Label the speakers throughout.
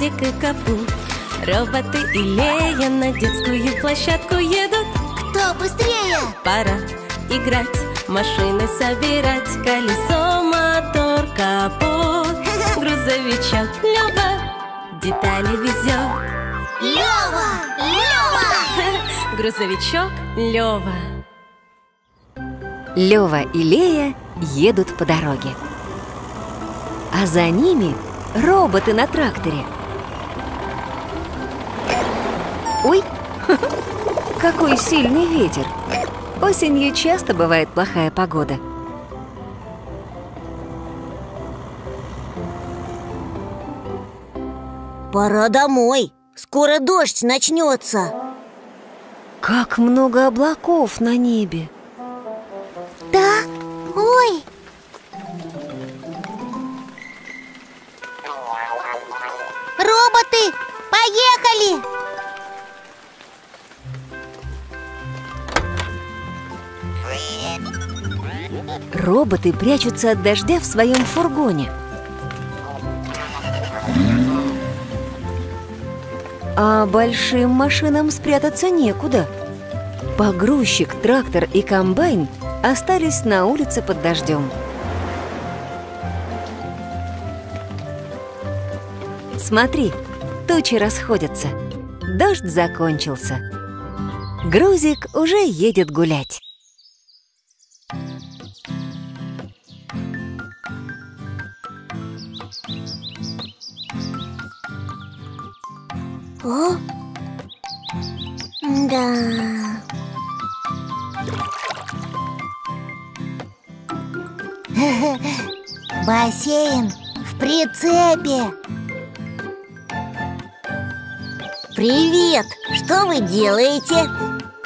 Speaker 1: Грузик и капут Роботы и Лея на детскую площадку едут
Speaker 2: Кто быстрее?
Speaker 1: Пора играть, машины собирать Колесо, мотор, капот Грузовичок Лёва детали везет
Speaker 2: Лёва! Лёва!
Speaker 1: Грузовичок Лёва
Speaker 3: Лева и Лея едут по дороге. А за ними роботы на тракторе. Ой, какой сильный ветер! Осенью часто бывает плохая погода.
Speaker 2: Пора домой. Скоро дождь начнется.
Speaker 3: Как много облаков на небе!
Speaker 2: Роботы
Speaker 3: прячутся от дождя в своем фургоне. А большим машинам спрятаться некуда. Погрузчик, трактор и комбайн остались на улице под дождем. Смотри, тучи расходятся. Дождь закончился. Грузик уже едет гулять.
Speaker 2: О? Да. Бассейн в прицепе. Привет! Что вы делаете?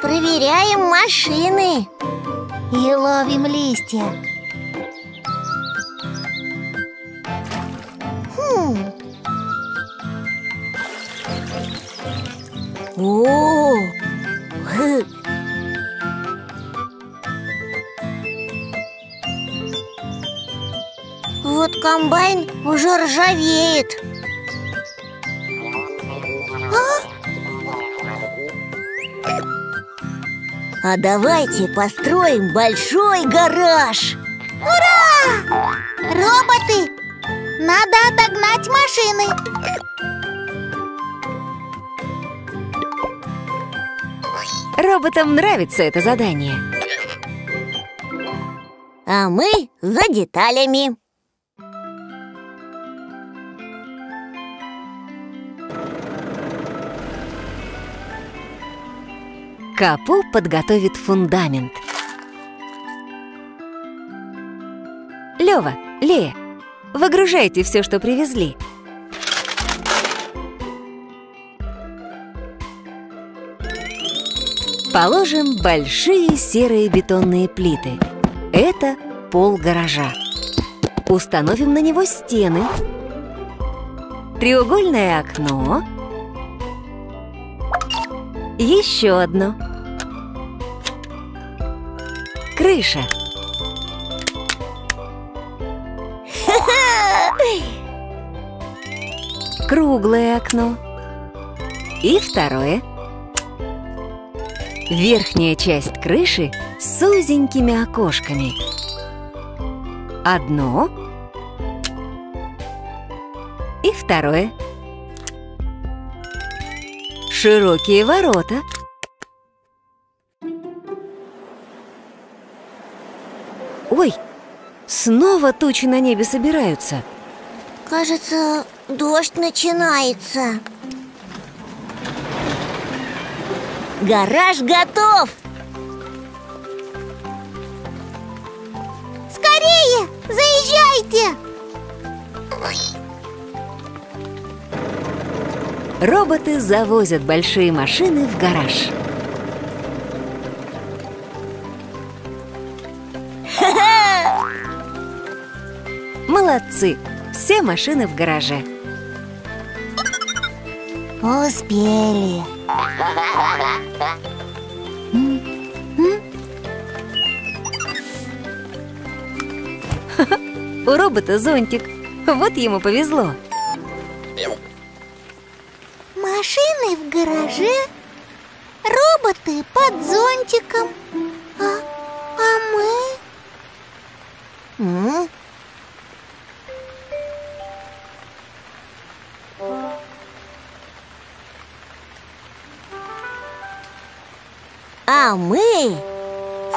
Speaker 2: Проверяем машины и ловим листья. О! Вот комбайн уже ржавеет. А? А давайте построим большой гараж. Ура! Роботы! Надо отогнать машины.
Speaker 3: Роботам нравится это задание.
Speaker 2: А мы за деталями.
Speaker 3: Капу подготовит фундамент. Лева, Лея, выгружайте все, что привезли. Положим большие серые бетонные плиты. Это пол гаража. Установим на него стены. Треугольное окно. Еще одно. Крыша. Круглое окно. И второе. Верхняя часть крыши с узенькими окошками. Одно. И второе. Широкие ворота. Ой, снова тучи на небе собираются.
Speaker 2: Кажется, дождь начинается. Гараж готов! Скорее! Заезжайте!
Speaker 3: Роботы завозят большие машины в гараж. Молодцы! Все машины в гараже.
Speaker 2: Успели.
Speaker 3: У робота зонтик. Вот ему повезло.
Speaker 2: Машины в гараже, роботы под зонтиком. А мы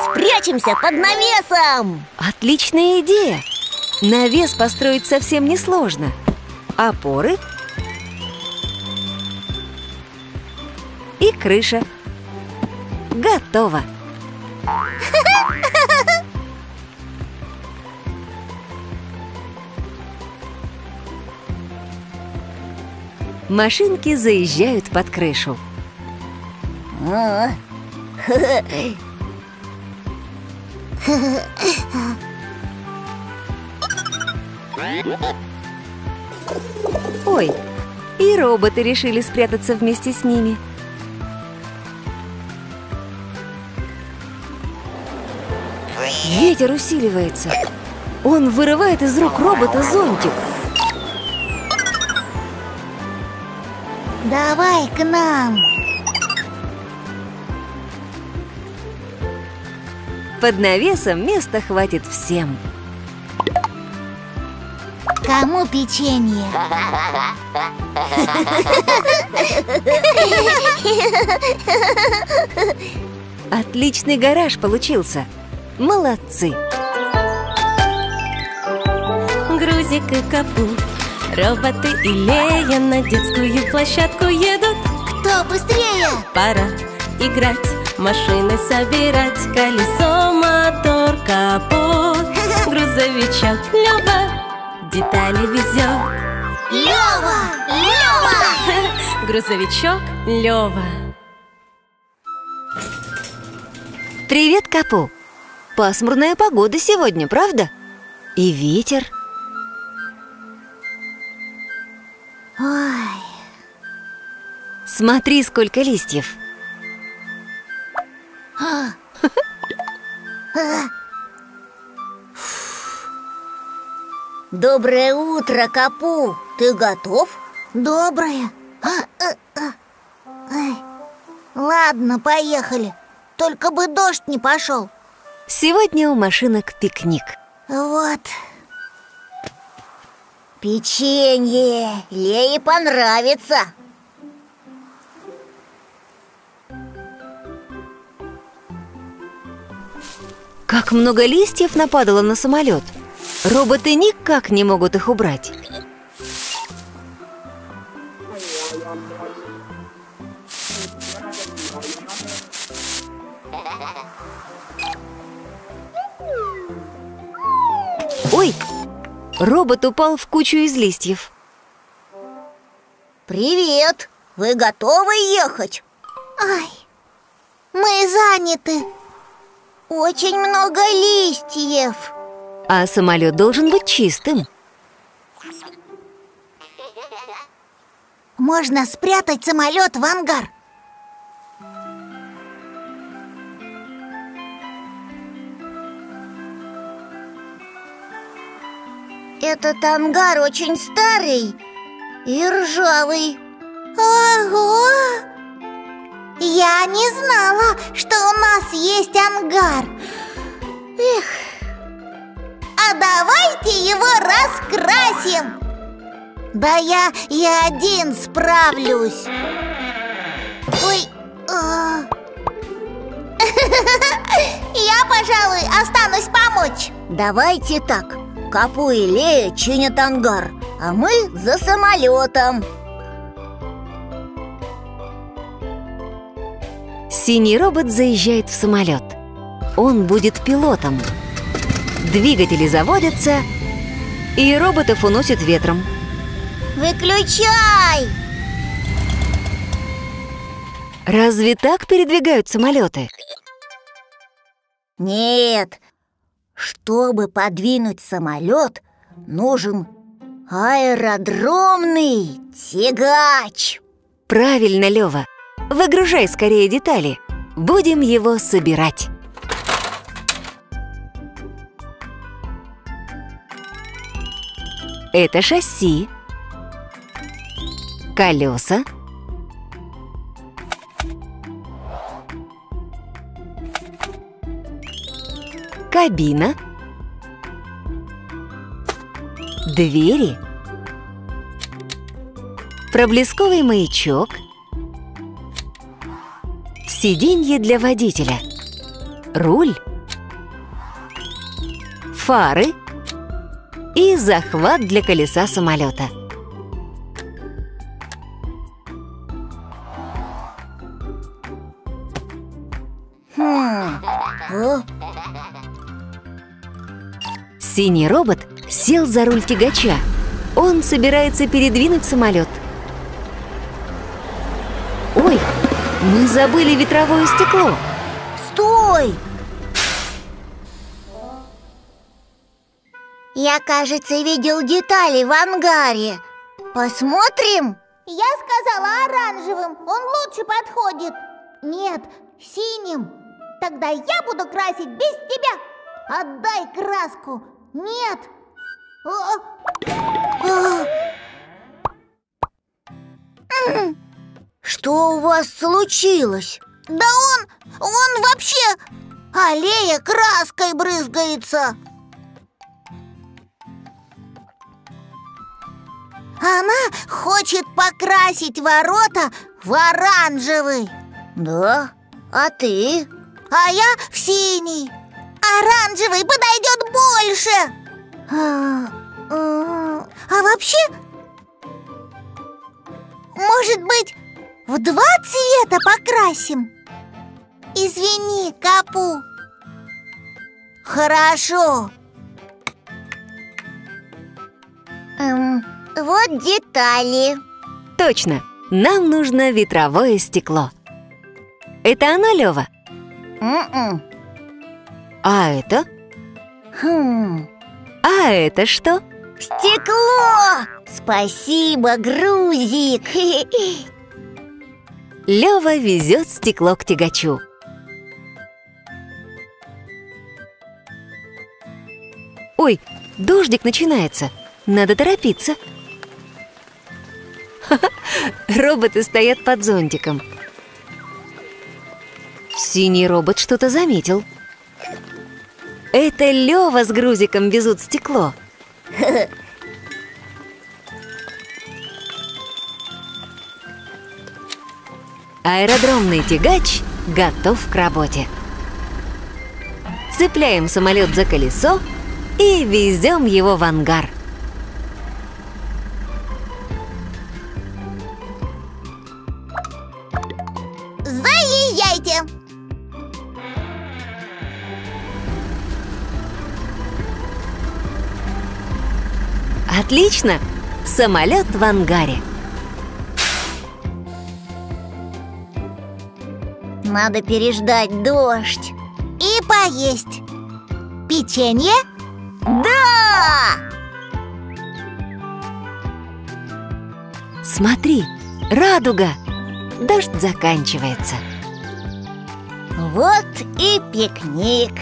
Speaker 2: спрячемся под навесом!
Speaker 3: Отличная идея! Навес построить совсем несложно. Опоры и крыша. Готово! Машинки заезжают под крышу. Ой, и роботы решили спрятаться вместе с ними. Ветер усиливается. Он вырывает из рук робота зонтик.
Speaker 2: Давай к нам!
Speaker 3: Под навесом места хватит всем.
Speaker 2: Кому печенье?
Speaker 3: Отличный гараж получился. Молодцы!
Speaker 1: Грузик и капут Роботы и Лея на детскую площадку едут
Speaker 2: Кто быстрее?
Speaker 1: Пора играть, машины собирать Колесо, мотор, капот Грузовичок Лёва детали везет
Speaker 2: Лёва! Лёва!
Speaker 1: Грузовичок Лёва
Speaker 3: Привет, Капу! Пасмурная погода сегодня, правда? И ветер.
Speaker 2: Ой,
Speaker 3: Смотри, сколько листьев.
Speaker 2: Доброе утро, Капу! Ты готов? Доброе. А, а, а. Ай. Ладно, поехали. Только бы дождь не пошел.
Speaker 3: Сегодня у машинок пикник.
Speaker 2: Вот. Печенье. Лее понравится.
Speaker 3: Как много листьев нападало на самолет. Роботы никак не могут их убрать. Ой, робот упал в кучу из листьев.
Speaker 2: Привет. Вы готовы ехать? Ай, мы заняты. Очень много листьев.
Speaker 3: А самолет должен быть чистым.
Speaker 2: Можно спрятать самолет в ангар. Этот ангар очень старый и ржавый. Ого! Я не знала, что у нас есть ангар. Эх. А давайте его раскрасим. Да я и один справлюсь. Ой. а. Я, пожалуй, останусь помочь. Давайте так. Капу и Лея чинят ангар, а мы за самолетом.
Speaker 3: Синий робот заезжает в самолет. Он будет пилотом. Двигатели заводятся, и роботов уносит ветром.
Speaker 2: Выключай!
Speaker 3: Разве так передвигают самолеты?
Speaker 2: Нет, чтобы подвинуть самолет, нужен аэродромный тягач.
Speaker 3: Правильно, Лева. Выгружай скорее детали. Будем его собирать. Это шасси, колеса, кабина, двери, проблесковый маячок – сиденье для водителя, руль, фары и захват для колеса самолета. Синий робот сел за руль тягача. Он собирается передвинуть самолет. Ой, мы забыли ветровое стекло.
Speaker 2: стой! Я, кажется, видел детали в ангаре. Посмотрим?
Speaker 4: Я сказала оранжевым, он лучше подходит. Нет, синим. Тогда я буду красить без тебя. Отдай краску. Нет. О,
Speaker 2: А. М, Что у вас случилось? Да он, он вообще аллея краской брызгается. Она хочет покрасить ворота в оранжевый. Да? А ты? А я в синий. Оранжевый подойдет больше. А, а, а вообще, может быть, в два цвета покрасим? Извини, Капу. Хорошо. Эм, вот детали.
Speaker 3: Точно, нам нужно ветровое стекло. Это оно, Лева?
Speaker 2: М-м.
Speaker 3: А это?
Speaker 2: Хм.
Speaker 3: А это что?
Speaker 2: Стекло! Спасибо, Грузик!
Speaker 3: Лева везет стекло к тягачу. Ой, дождик начинается. Надо торопиться. Роботы стоят под зонтиком. Синий робот что-то заметил. Это Лева с грузиком везут стекло. Аэродромный тягач готов к работе. Цепляем самолет за колесо и везем его в ангар.
Speaker 2: Заезжайте!
Speaker 3: Отлично! Самолет в ангаре.
Speaker 2: Надо переждать дождь И поесть Печенье? Да!
Speaker 3: Смотри, радуга! Дождь заканчивается.
Speaker 2: Вот и пикник